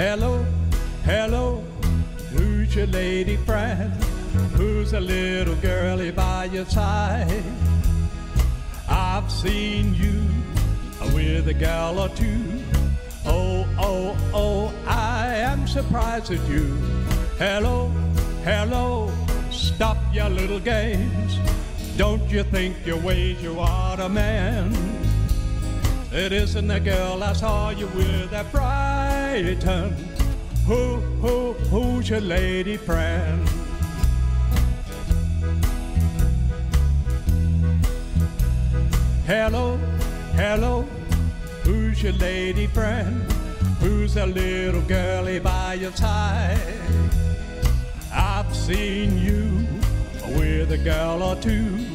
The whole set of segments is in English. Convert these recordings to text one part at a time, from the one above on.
Hello, hello, who's your lady friend? Who's a little girlie by your side? I've seen you with a gal or two. Oh, oh, oh, I am surprised at you. Hello, hello, stop your little games. Don't you think your ways you are a man? It isn't the girl I saw you with at Brighton. Who, who, who's your lady friend? Hello, hello, who's your lady friend? Who's a little girlie by your side? I've seen you with a girl or two.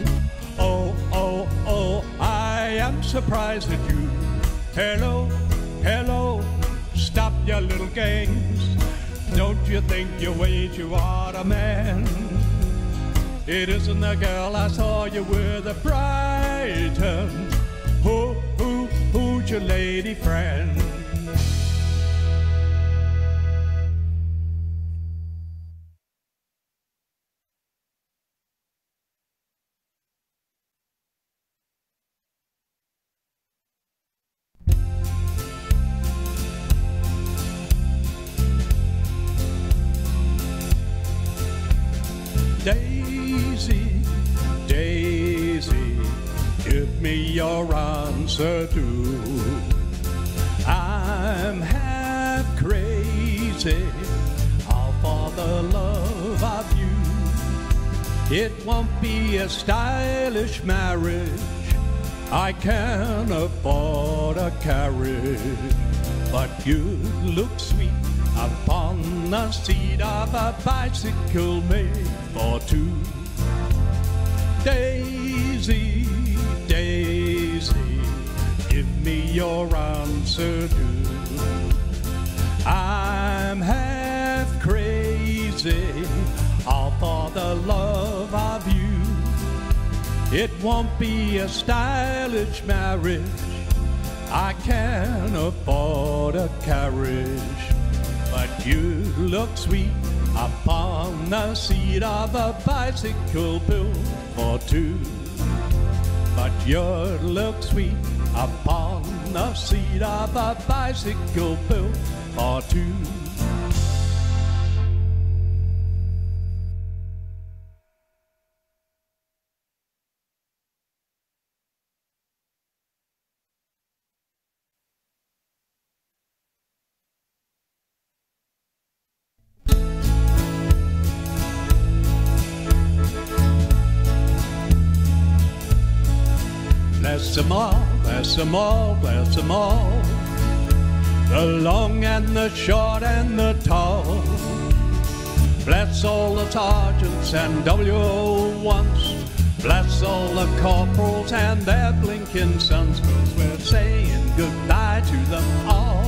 Surprised at you. Hello, hello, stop your little games. Don't you think your ways you are a man? It isn't the girl I saw you with at Brighton. Who, who, who's your lady friend? Marriage. I can't afford a carriage, but you look sweet upon the seat of a bicycle made for two. Daisy, Daisy, give me your answer too. I'm half crazy, all for the love of you. It won't be a stylish marriage. I can afford a carriage, but you look sweet upon the seat of a bicycle built for two. But you look sweet upon the seat of a bicycle built for two. Bless them all, bless them all. The long and the short and the tall. Bless all the sergeants and WO1s. Bless all the corporals and their blinking sons. Cause we're saying goodbye to them all.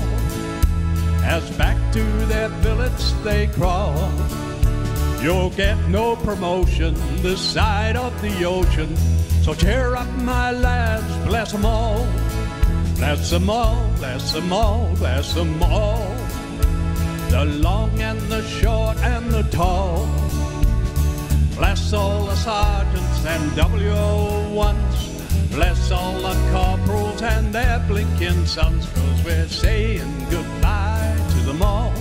As back to their billets they crawl. You'll get no promotion this side of the ocean. So cheer up, my lads, bless 'em all. Bless 'em all, bless 'em all, bless 'em all. The long and the short and the tall. Bless all the sergeants and WO1s. Bless all the corporals and their blinking sons. Cause we're saying goodbye to them all.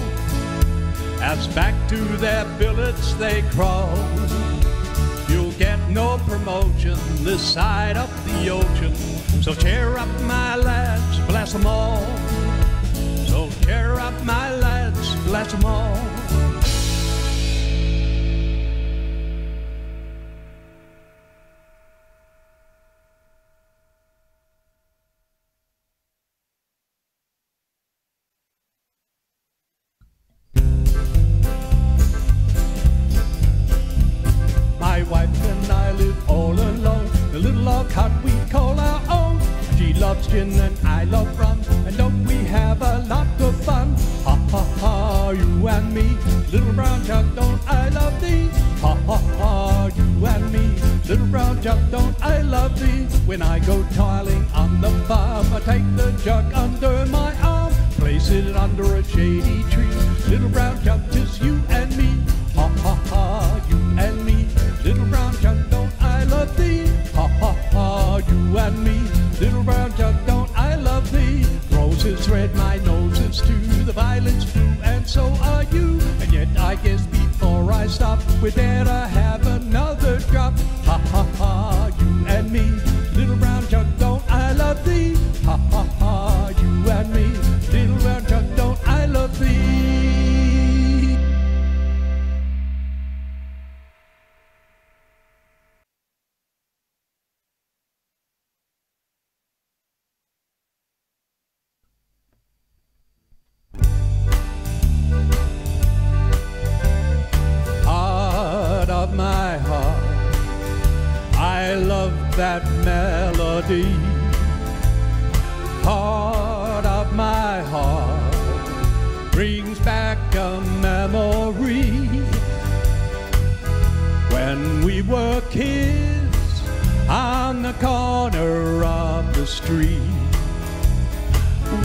As back to their billets they crawl. You'll get no promotion this side of the ocean. So cheer up, my lads, bless 'em all. So cheer up, my lads, bless 'em all. Brown jug, don't I love thee? When I go toiling on the farm, I take the jug under my arm. place it under a shady tree. Little brown jug, just you and me. Ha ha ha, you and me. Little brown jug, don't I love thee? Ha ha ha, you and me. Little brown jug, don't I love thee? Roses red, my nose is too. The violets blue, and so are you. And yet I guess before I stop, we better corner of the street.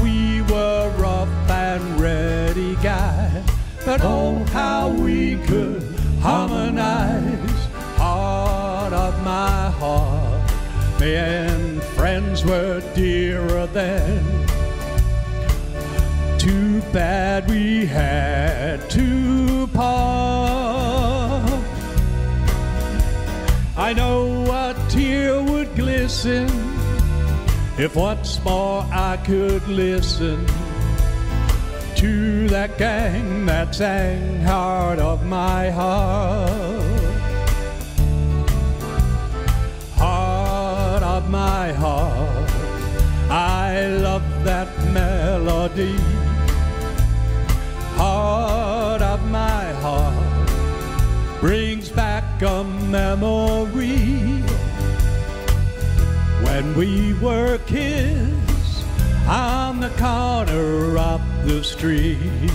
We were rough and ready guys, but oh, how we could harmonize. Heart of my heart, me and friends were dearer then. Too bad we had to part. I know glisten if once more I could listen to that gang that sang Heart of My Heart. Heart of my heart, I love that melody. Heart of my heart brings back a memory when we were kids on the corner of the street.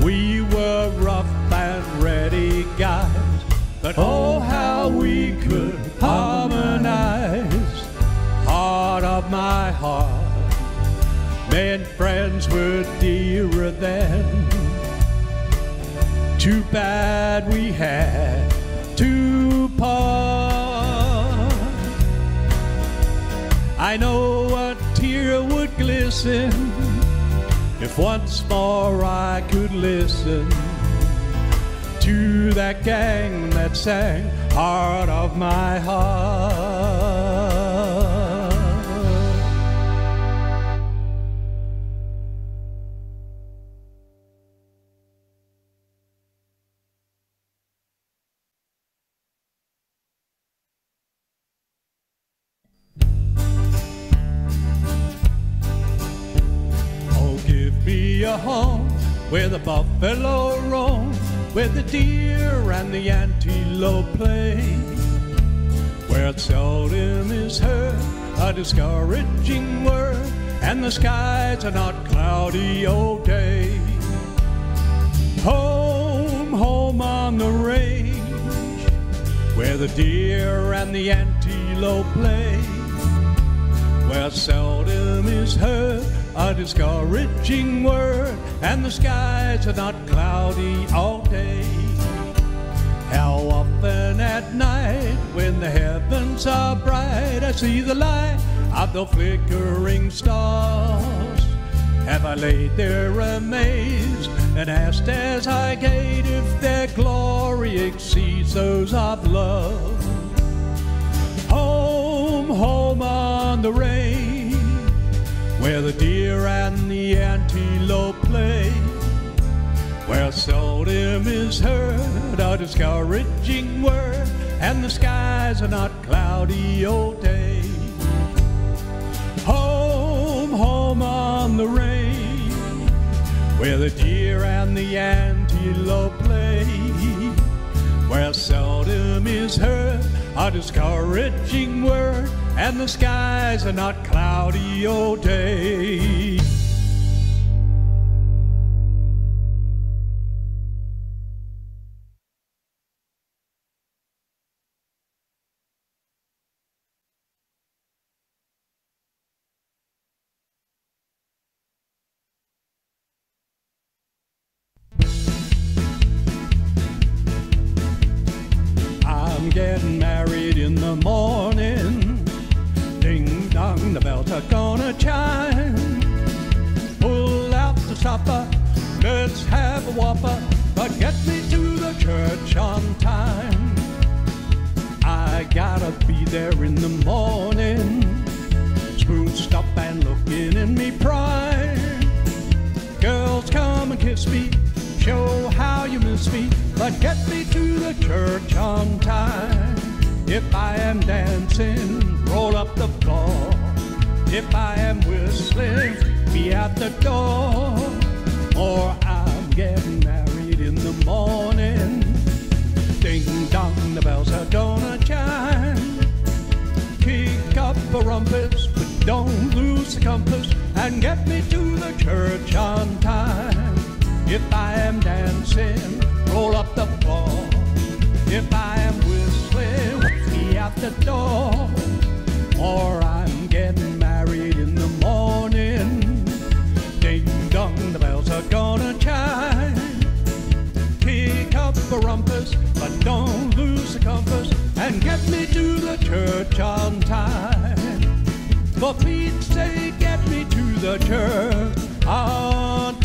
We were rough and ready guys, but oh, how we could harmonize. Heart of my heart, men friends were dearer then. Too bad we had to part. I know a tear would glisten if once more I could listen to that gang that sang Heart of My Heart. Where the deer and the antelope play, where it seldom is heard a discouraging word, and the skies are not cloudy all day. Home, home on the range, where the deer and the antelope play where seldom is heard a discouraging word, and the skies are not cloudy all day. How often at night, when the heavens are bright, I see the light of the flickering stars. Have I laid there amazed and asked as I gate if their glory exceeds those of love? Home, home on the range, where the deer and the antelope play, where seldom is heard a discouraging word, and the skies are not cloudy all day. Home, home on the range, where the deer and the antelope play, where seldom is heard a discouraging word, and the skies are not cloudy all day. I'm getting married in the morning the bells are gonna chime. Pull out the supper, let's have a whopper, but get me to the church on time. I gotta be there in the morning. Spoon stop and looking in me pride. Girls come and kiss me, show how you miss me, but get me to the church on time. If I am dancing, roll up the floor. If I am whistling, be at the door. Or I'm getting married in the morning. Ding dong, the bells are gonna chime. Kick up a rumpus, but don't lose the compass, and get me to the church on time. If I am dancing, roll up the floor. If I am whistling, be at the door. Or I'm getting don't lose the compass, and get me to the church on time. For Pete's sake, get me to the church on time.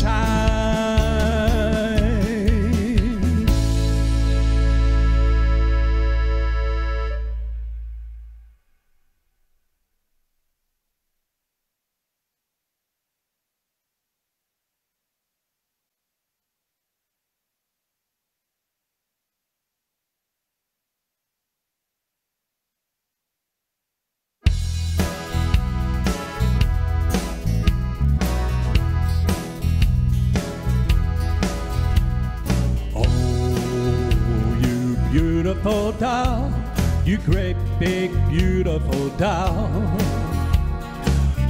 Great big beautiful doll.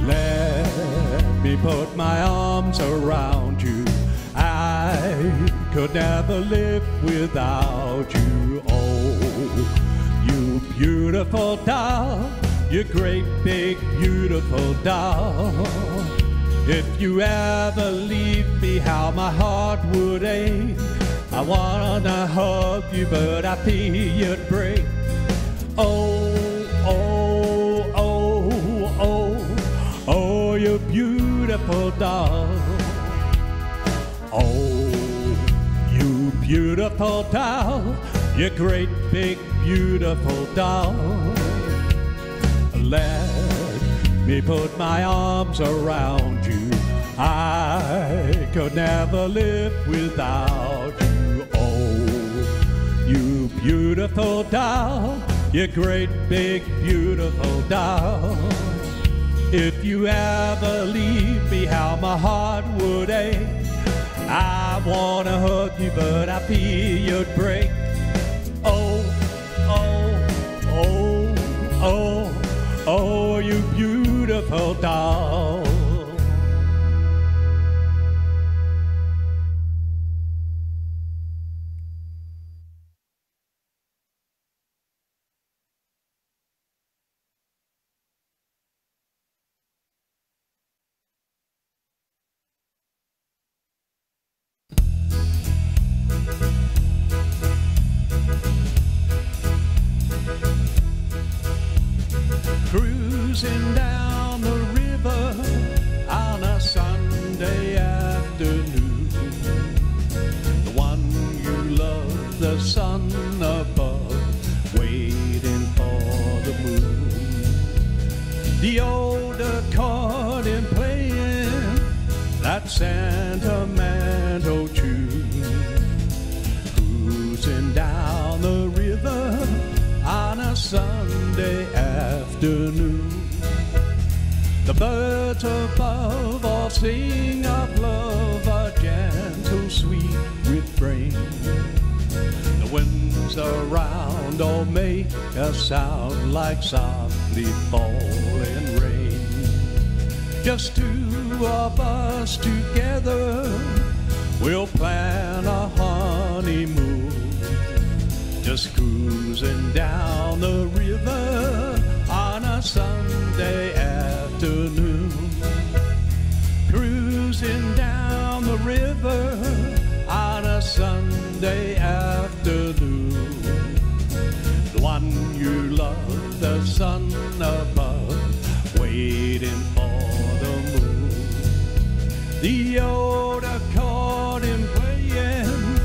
Let me put my arms around you. I could never live without you. Oh, you beautiful doll, you great big beautiful doll. If you ever leave me, how my heart would ache. I wanna hug you, but I fear you'd break. Oh, oh, oh, oh, oh, you beautiful doll. Oh, you beautiful doll, you great big beautiful doll. Let me put my arms around you. I could never live without you. Oh, you beautiful doll, you great big beautiful doll. If you ever leave me, how my heart would ache. I wanna hug you, but I fear you'd break. Oh, oh, oh, oh, oh, you beautiful doll. Cruising down the river on a Sunday afternoon. The one you love, the sun above, waiting for the moon. The old accordion playing that sentimental birds above all sing of love, a gentle, sweet refrain. The winds around all make a sound like softly falling rain. Just two of us together, we'll plan a honeymoon. Just cruising down the river Sunday afternoon. Cruising down the river on a Sunday afternoon. The one you love, the sun above, waiting for the moon. The old accordion playing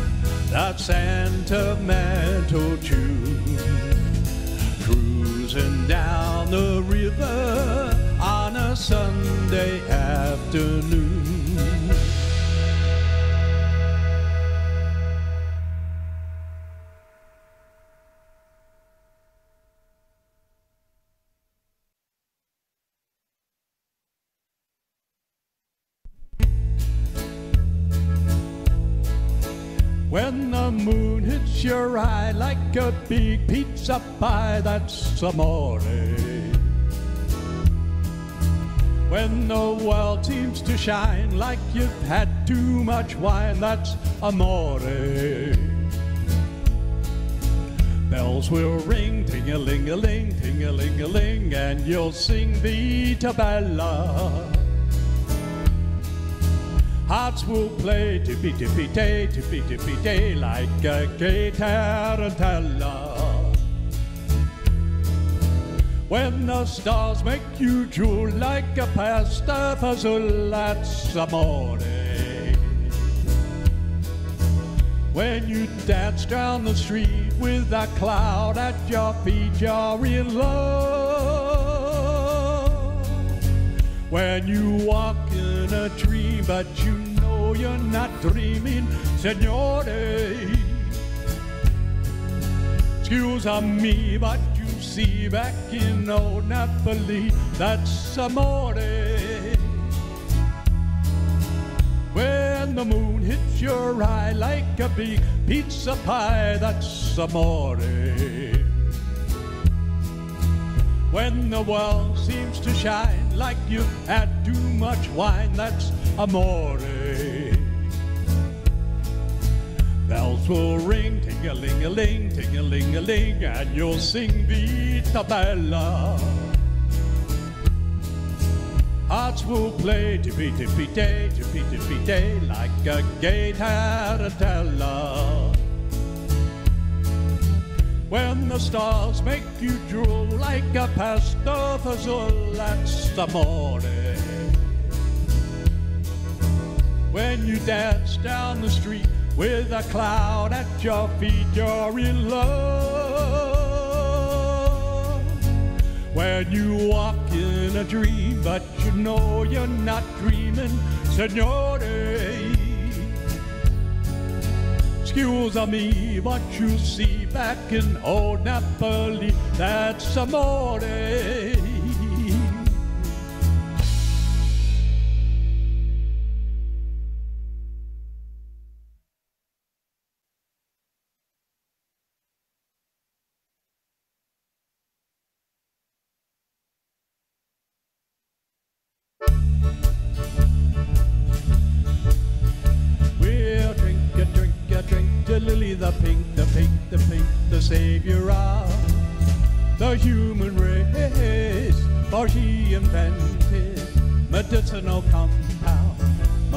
that sentimental tune, cruising down your eye like a big pizza pie, that's amore. When the world seems to shine like you've had too much wine, that's amore. Bells will ring, ting-a-ling-a-ling, ting-a-ling-a-ling, and you'll sing Vita Bella. Hearts will play tippy tippy tay, tippy tippy tay, like a gay tarantella. When the stars make you drool like a pasta fazool, that's amore. When you dance down the street with a cloud at your feet, you're in love. When you walk in a dream, but you know you're not dreaming, signore. Excuse me, but you see back in old Napoli, that's amore. When the moon hits your eye like a big pizza pie, that's amore. When the world seems to shine like you've had too much wine, that's amore. Bells will ring, ting-a-ling-a-ling, ting-a-ling-a-ling, and you'll sing Vita Bella. Hearts will play tippy-tippy-tay, tippy-tippy-tay, like a gay tarantella. When the stars make you drool like a pasta fazool, that's amore. When you dance down the street with a cloud at your feet, you're in love. When you walk in a dream, but you know you're not dreaming, signore. Excuse me, what you see back in old Napoli, that's amore.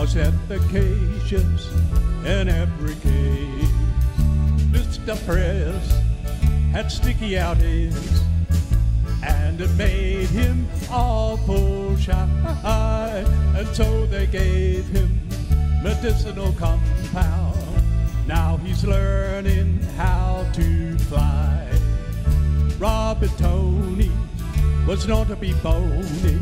Most efficacious in every case. Mr. Press had sticky out his and it made him awful shy. And so they gave him medicinal compound. Now he's learning how to fly. Robert Tony was known to be bony.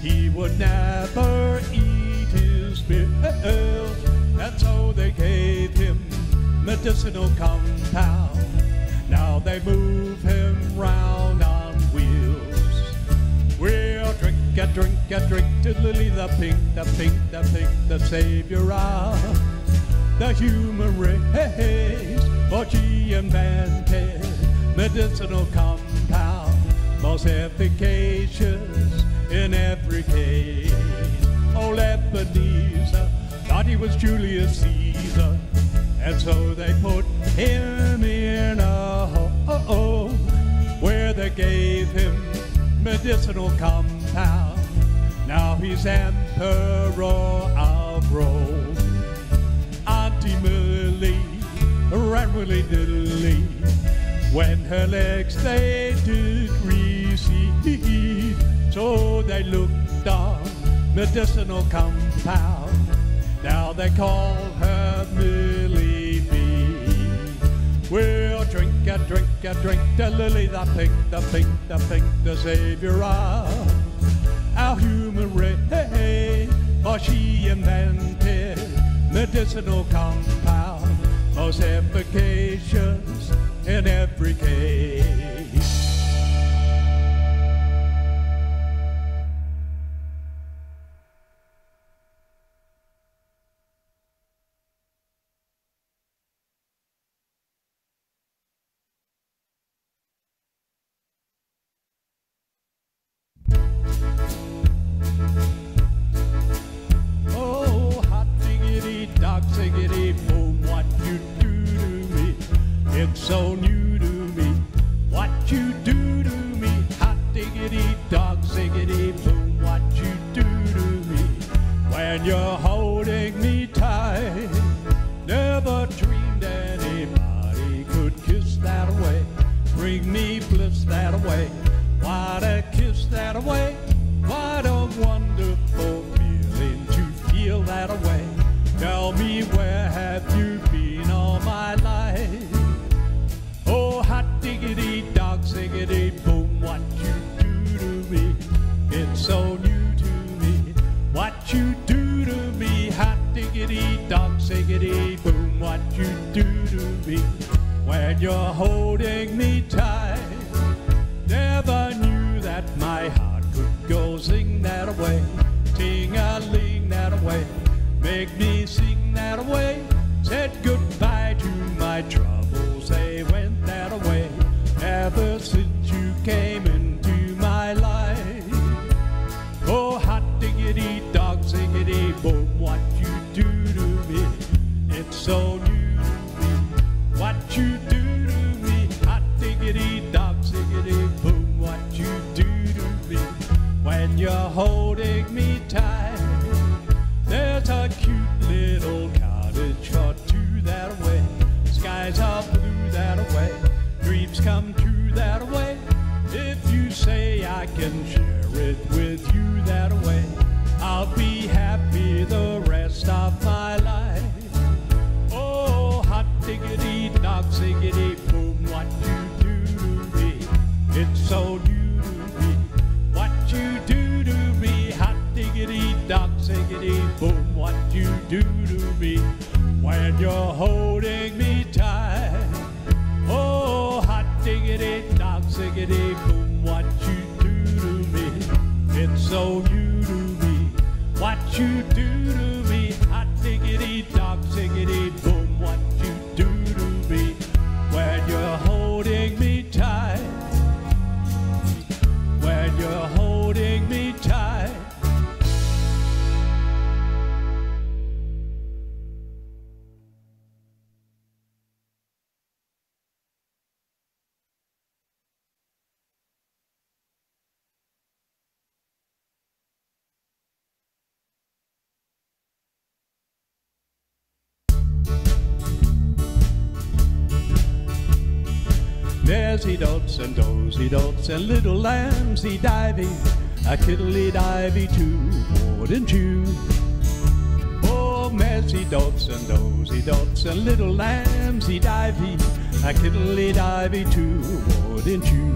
He would never eat his meals, and so they gave him medicinal compound. Now they move him round on wheels. We'll drink a drink a drink to Lily the pink, the pink, the pink, the savior of the human race. For she invented medicinal compound, most efficacious in every case. Old Ebenezer thought he was Julius Caesar, and so they put him in a hole where they gave him medicinal compound. Now he's emperor of Rome. Auntie Millie ran willy diddly when her legs they did recede. So they looked on medicinal compound. Now they call her Millie B. We'll drink a drink a drink the lily, the pink, the pink, the pink, the savior of our human race. For she invented medicinal compound, most efficacious in every case. Away, ting a ling that away, make me diggity, dog He dotes and dozy dotes and little lambsy divey, a kiddly divey too, wouldn't you? Oh, messy dotes and dozy dotes and little lambsy divey, a kiddly divey too, wouldn't you?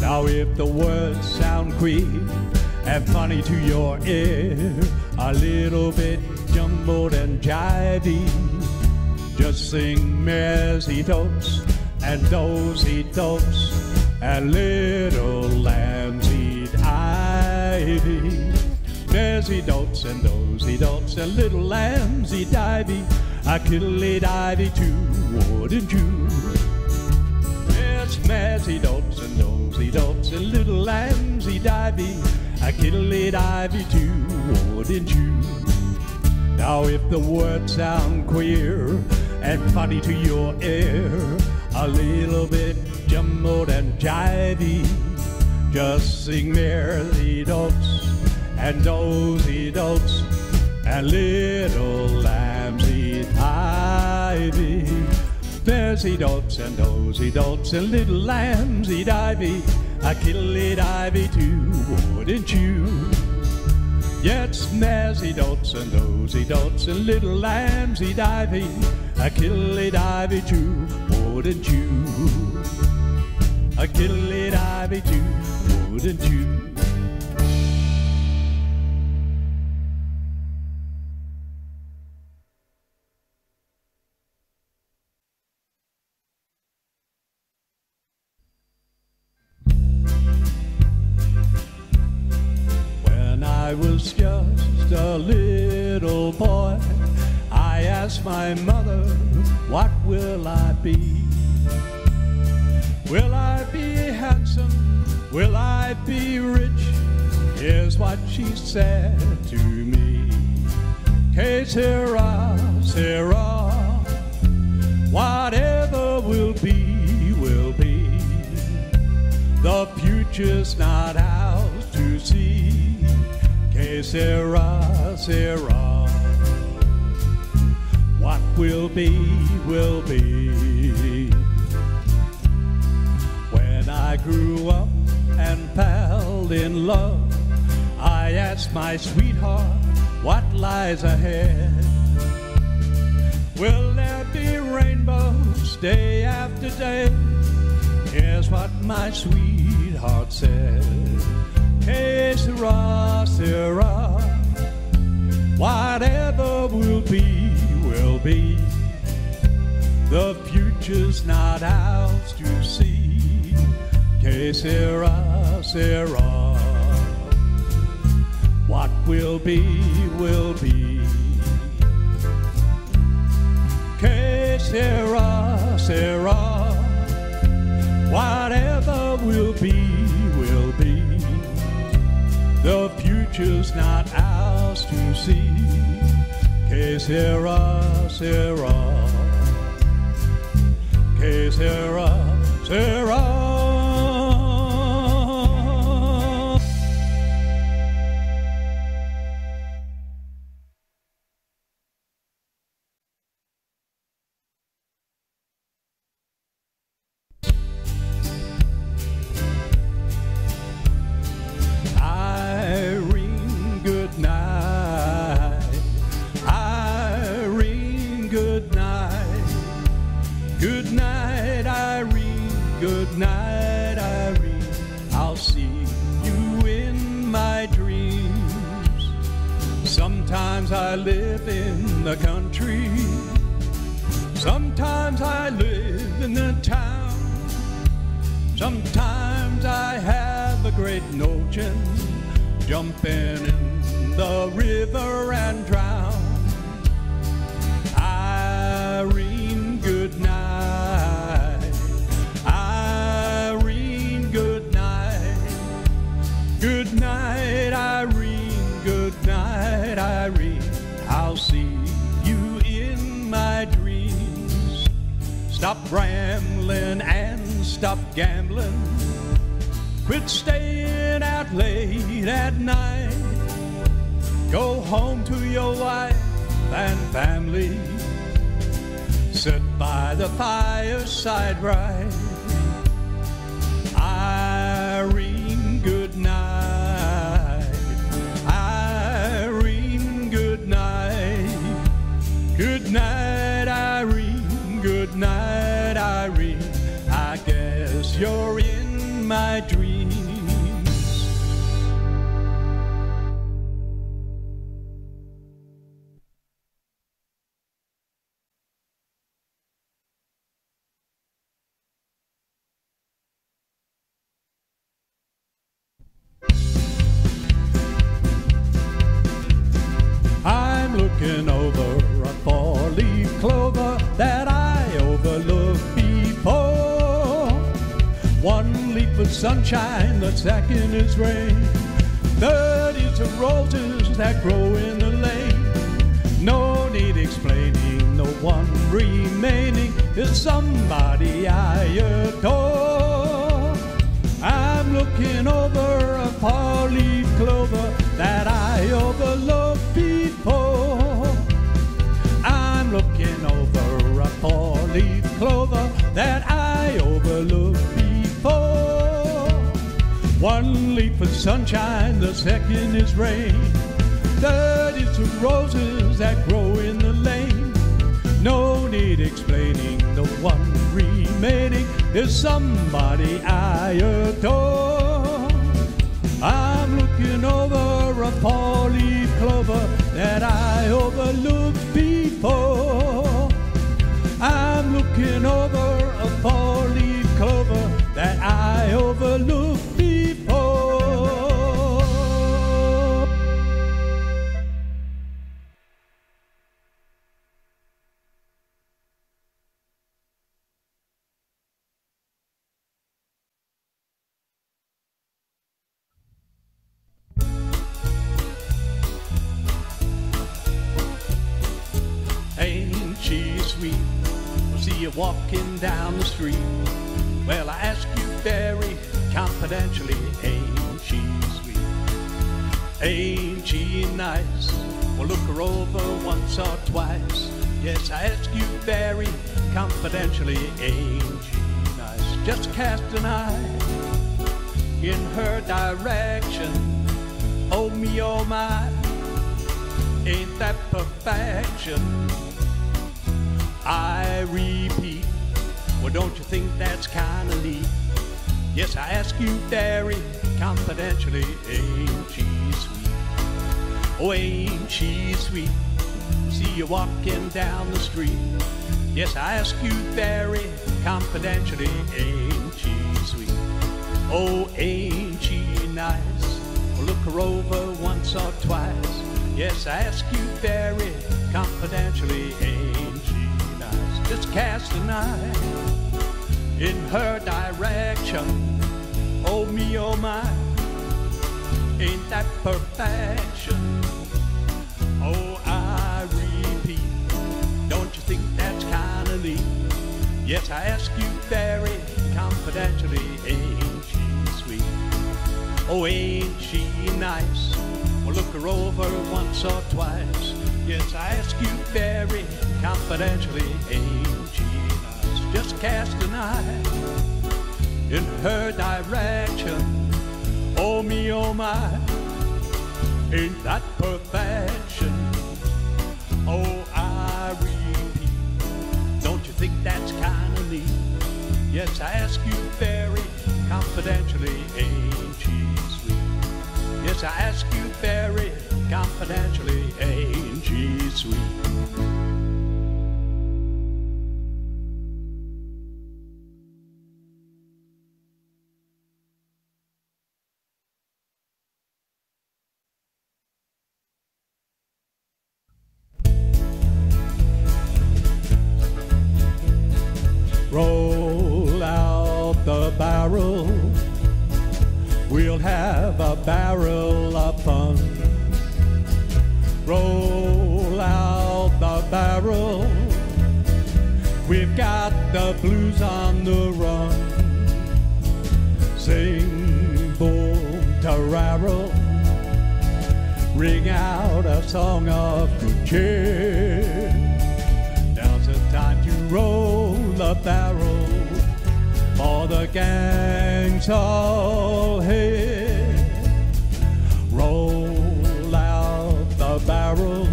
Now if the words sound queer and funny to your ear, a little bit jumbled and jivey, just sing messy dotes and dozy dotes and little lambs eat ivy. Messy dotes and dozy dotes and little lambs eat ivy. I could eat ivy too, wouldn't you? Yes, messy dotes and dozy dotes and little lambs eat ivy. I could eat ivy too, wouldn't you? Now if the words sound queer and funny to your ear, a little bit jumbled and jivey, just sing merrily dotes and dozy dotes and little lambs eat ivy. There's Mazzy dots and dozy dots and little lambs eat ivy. I kill it ivy too, wouldn't you? Yeah, it's Mazzy dots and dozy dots and little lambs eat ivy. I kill it ivy too, wouldn't you? Kill it ivy too, wouldn't you? When I was just a little boy, I asked my mother, What will I be? Will I be handsome? Will I be rich? Here's what she said to me. Que sera, sera. Whatever will be, will be. The future's not ours to see. Que sera, sera. Will be, will be. When I grew up and fell in love, I asked my sweetheart what lies ahead. Will there be rainbows day after day? Here's what my sweetheart said. Que sera, sera. Whatever will be, will be. The future's not ours to see. Que sera, sera. What will be, will be. Que sera, sera. Whatever will be, will be. The future's not ours to see. Que sera, sera. Que sera, sera. Stop rambling and stop gambling. Quit staying out late at night. Go home to your wife and family. Sit by the fireside right. Guess second Leaf of sunshine, the second is rain. Third is the roses that grow in the lane. No need explaining, the one remaining is somebody I adore. I'm looking over a four-leaf clover that I overlooked before. I'm looking over a four-leaf clover that I overlooked Ain't she nice? Well, look her over once or twice. Yes, I ask you very confidentially, ain't she nice? Just cast an eye in her direction. Oh me, oh my, ain't that perfection? I repeat, well, don't you think that's kind of neat? Yes, I ask you very confidentially, ain't she? Oh, ain't she sweet? See you walking down the street. Yes, I ask you very confidentially, ain't she sweet? Oh, ain't she nice? Well, look her over once or twice. Yes, I ask you very confidentially, ain't she nice? Just cast an eye in her direction. Oh me, oh my, ain't that perfection? Yes, I ask you very confidentially, ain't she sweet? Oh, ain't she nice? Well, look her over once or twice. Yes, I ask you very confidentially, ain't she nice? Just cast an eye in her direction. Oh me, oh my, ain't that perfection? Think that's kinda neat? Yes, I ask you very confidentially, ain't she sweet? Yes, I ask you very confidentially, ain't she sweet? Barrel, for the gang's all here. Roll out the barrel,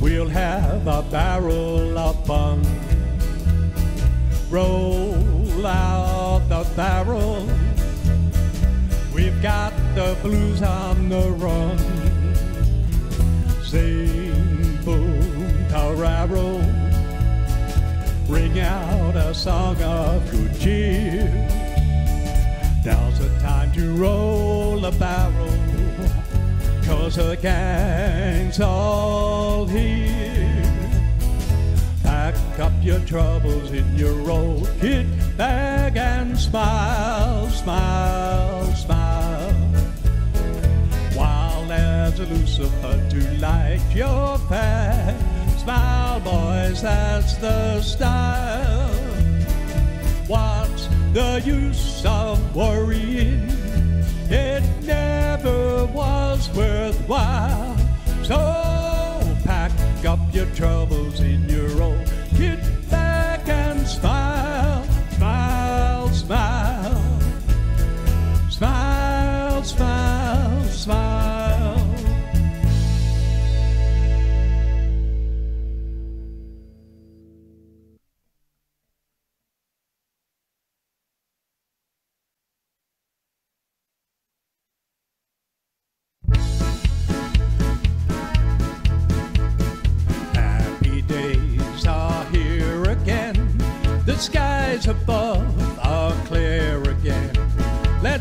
we'll have a barrel of fun. Roll out the barrel, we've got the blues on the run. Sing boom tararo, ring out a song of good cheer. Now's the time to roll a barrel, cause the gang's all here. Pack up your troubles in your old kit bag and smile, smile, smile. Wild as a Lucifer to light your path. Smile, boys, that's the style. What's the use of worrying? It never was worthwhile. So pack up your troubles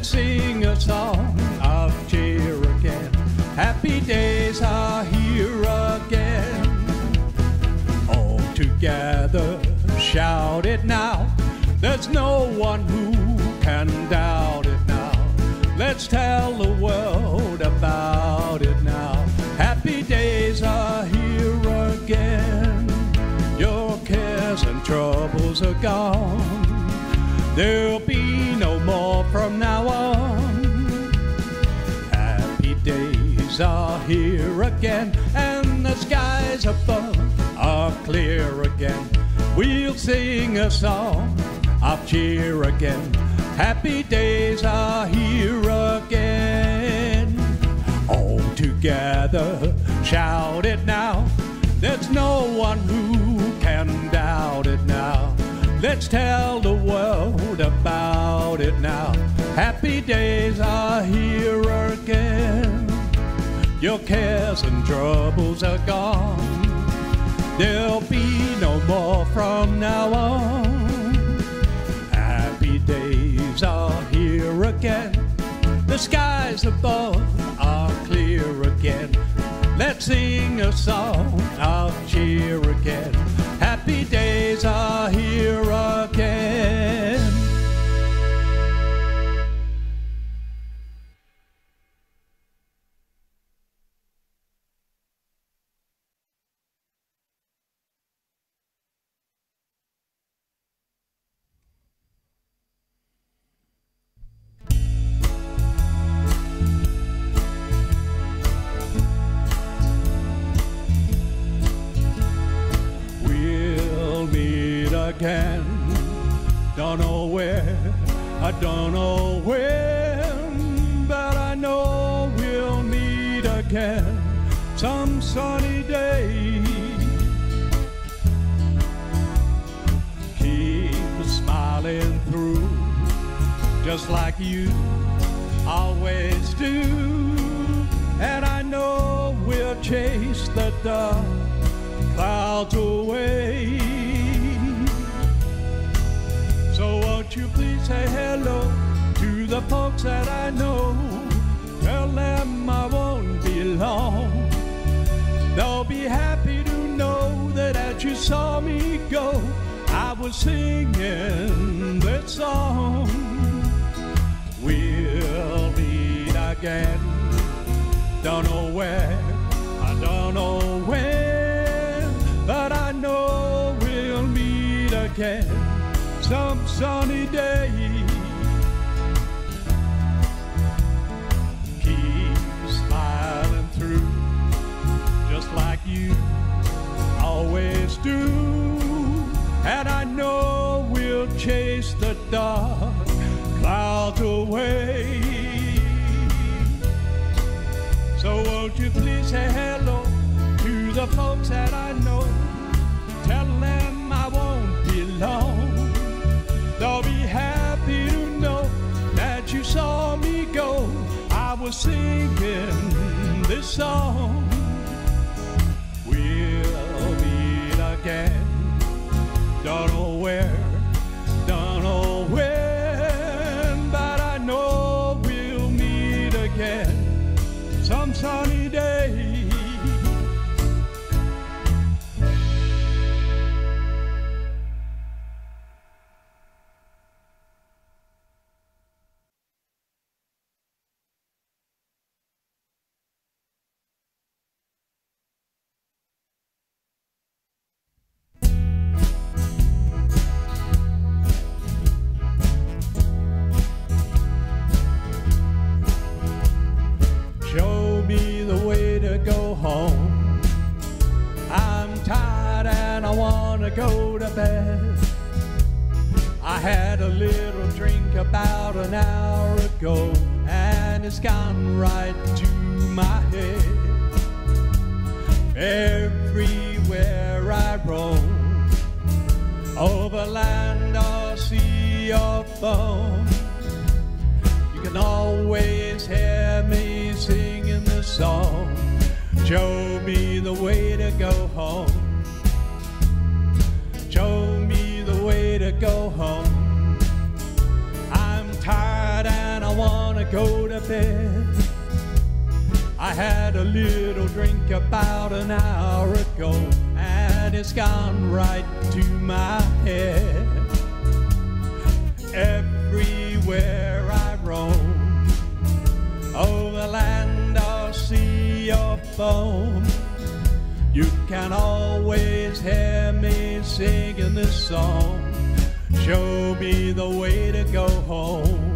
Let's again, and the skies above are clear again. We'll sing a song of cheer again. Happy days are here again. All together, shout it now. There's no one who can doubt it now. Let's tell the world about it now. Happy days are here again. Your cares and troubles are gone. There'll be no more from now on. Happy days are here again. The skies above are clear again. Let's sing a song of cheer again. Happy days are here again. Sunny day. Keep smiling through, just like you always do. And I know we'll chase the dark clouds away. So won't you please say hello to the folks that I know? Tell them I won't be long. They'll be happy to know that as you saw me go, I was singing that song. We'll meet again. Don't know where, I don't know when, but I know we'll meet again some sunny day. You always do. And I know we'll chase the dark clouds away. So won't you please say hello to the folks that I know? Tell them I won't be long. They'll be happy to know that you saw me go. I was singing this song. Can always hear me singing the song. Show me the way to go home. Show me the way to go home. I'm tired and I wanna go to bed. I had a little drink about an hour ago, and it's gone right to my head. Everywhere over land or sea or foam, you can always hear me singing this song. Show me the way to go home.